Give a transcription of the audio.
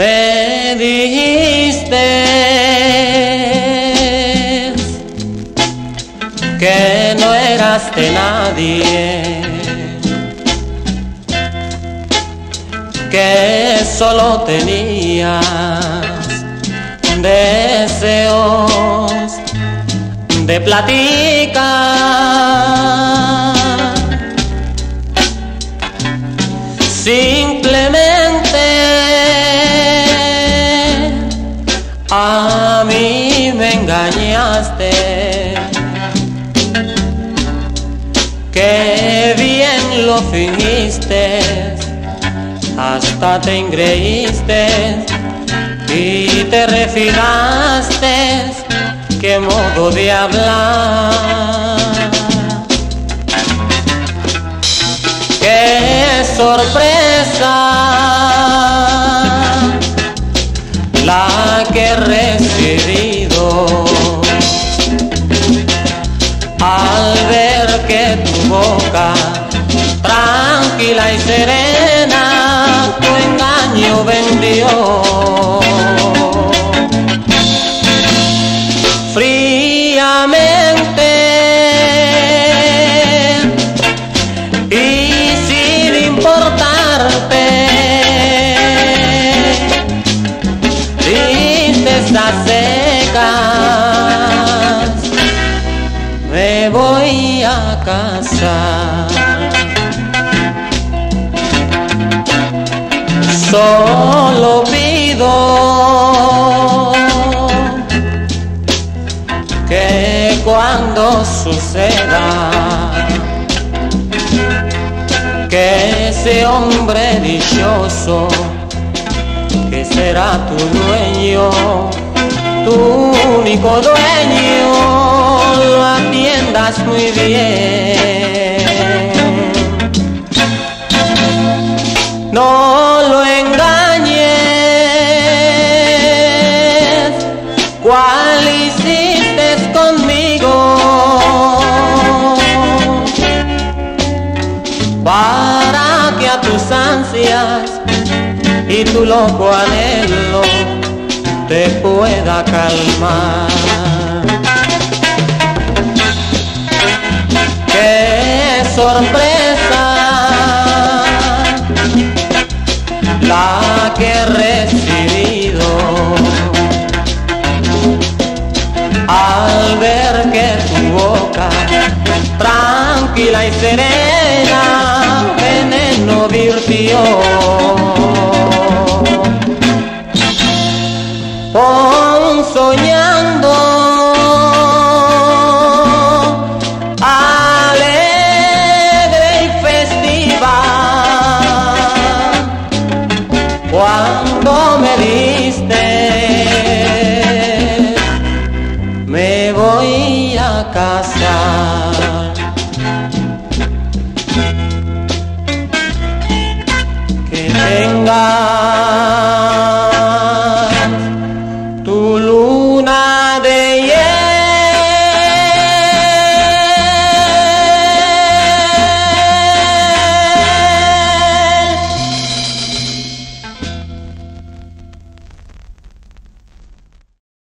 Me dijiste que no eras de nadie, que solo tenías deseos de platicar. Simplemente a mí me engañaste. Qué bien lo fingiste, hasta te engreíste y te refinaste. Qué modo de hablar. Qué sorpresa la que he recibido al ver que tu boca tranquila y serena tu engaño vendió. Voy a casa. Solo pido que cuando suceda que ese hombre dichoso que será tu dueño, tu único dueño, muy bien. No lo engañes, ¿cuál hiciste conmigo? para que a tus ansias y tu loco anhelo te pueda calmar. Sorpresa. La que he recibido al ver que tu boca tranquila y serena cuando me diste. Me voy a casar. Que tengas tu luna de